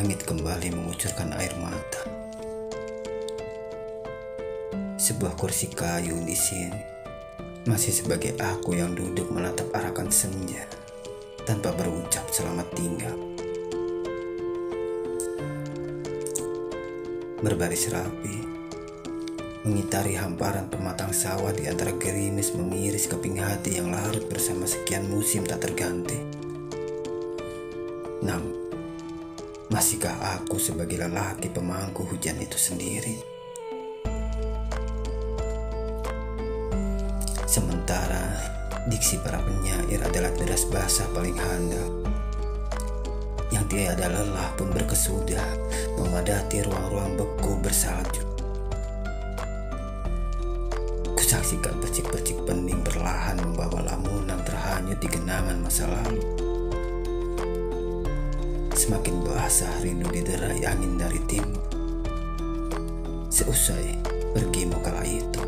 Langit kembali mengucurkan air mata. Sebuah kursi kayu di sini masih sebagai aku yang duduk menatap arahkan senja tanpa berucap selamat tinggal. Berbaris rapi, mengitari hamparan pematang sawah di antara gerimis mengiris keping hati yang larut bersama sekian musim tak terganti. Namun, Masihkah aku sebagai lelaki pemangku hujan itu sendiri? Sementara diksi para penyair adalah deras basah paling handal yang tiada lelah pun berkesudah memadati ruang-ruang beku bersalju. Kusaksikan percik-percik pening perlahan membawa lamunan terhanyut di genangan masa lalu. Semakin basah rindu diderai angin dari timur. Seusai pergi kala itu.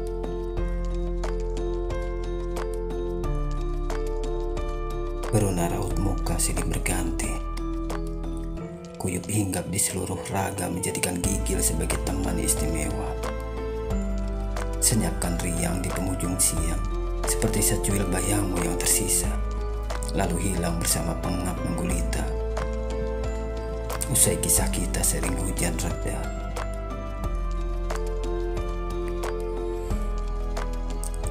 Beruna raut muka silih berganti. Kuyup hinggap di seluruh raga menjadikan gigil sebagai teman istimewa. Senyapkan riang di penghujung siang, seperti secuil bayangmu yang tersisa, lalu hilang bersama pengap menggulita Usai kisah kita sering hujan reda.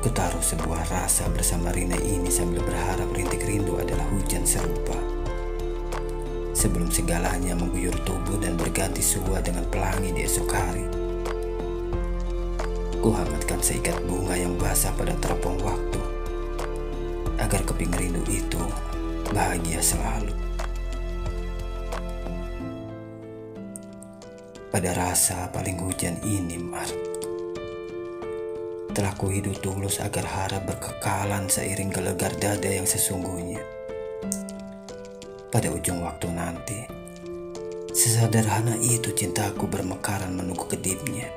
Ku taruh sebuah rasa bersama Rina ini sambil berharap rintik rindu adalah hujan serupa. Sebelum segalanya mengguyur tubuh dan berganti sua dengan pelangi di esok hari Ku hangatkan seikat bunga yang basah pada teropong waktu Agar keping rindu itu bahagia selalu pada rasa paling hujan ini, Mar. Telah ku hidup tulus agar harap berkekalan seiring gelegar dada yang sesungguhnya. Pada ujung waktu nanti, sesederhana itu cintaku bermekaran menunggu kedipnya.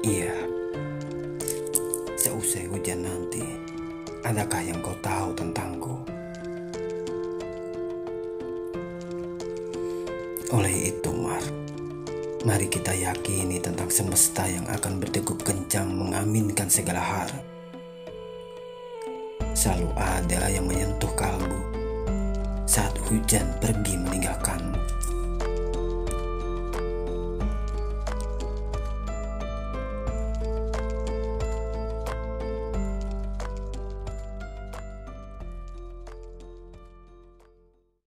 Iya, seusai hujan nanti, adakah yang kau tahu tentangku? Oleh itu, Mar, mari kita yakini tentang semesta yang akan berdegup kencang mengaminkan segala harap. Selalu ada yang menyentuh kalbu saat hujan pergi meninggalkanmu.